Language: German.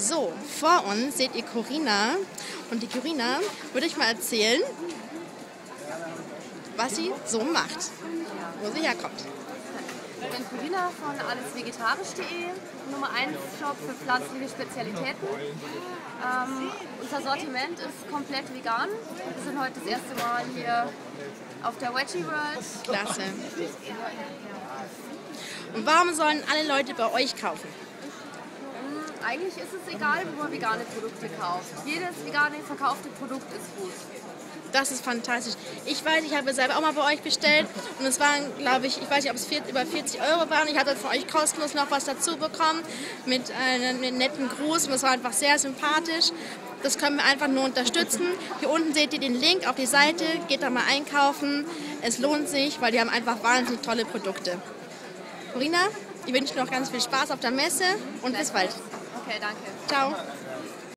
So, vor uns seht ihr Corina. Und die Corina würde ich mal erzählen, was sie so macht, wo sie herkommt. Ich bin Corina von allesvegetarisch.de, Nummer 1 Shop für pflanzliche Spezialitäten. Ähm, unser Sortiment ist komplett vegan. Wir sind heute das erste Mal hier auf der Veggie World. Klasse. Und warum sollen alle Leute bei euch kaufen? Eigentlich ist es egal, wo man vegane Produkte kauft. Jedes vegane verkaufte Produkt ist gut. Das ist fantastisch. Ich weiß, ich habe selber auch mal bei euch bestellt und es waren, glaube ich, ich weiß nicht, ob es vier, über 40 Euro waren. Ich hatte von euch kostenlos noch was dazu bekommen mit einem netten Gruß und es war einfach sehr sympathisch. Das können wir einfach nur unterstützen. Hier unten seht ihr den Link auf die Seite, geht da mal einkaufen. Es lohnt sich, weil die haben einfach wahnsinnig tolle Produkte. Corina, ich wünsche noch ganz viel Spaß auf der Messe und bis bald. Danke. Ciao.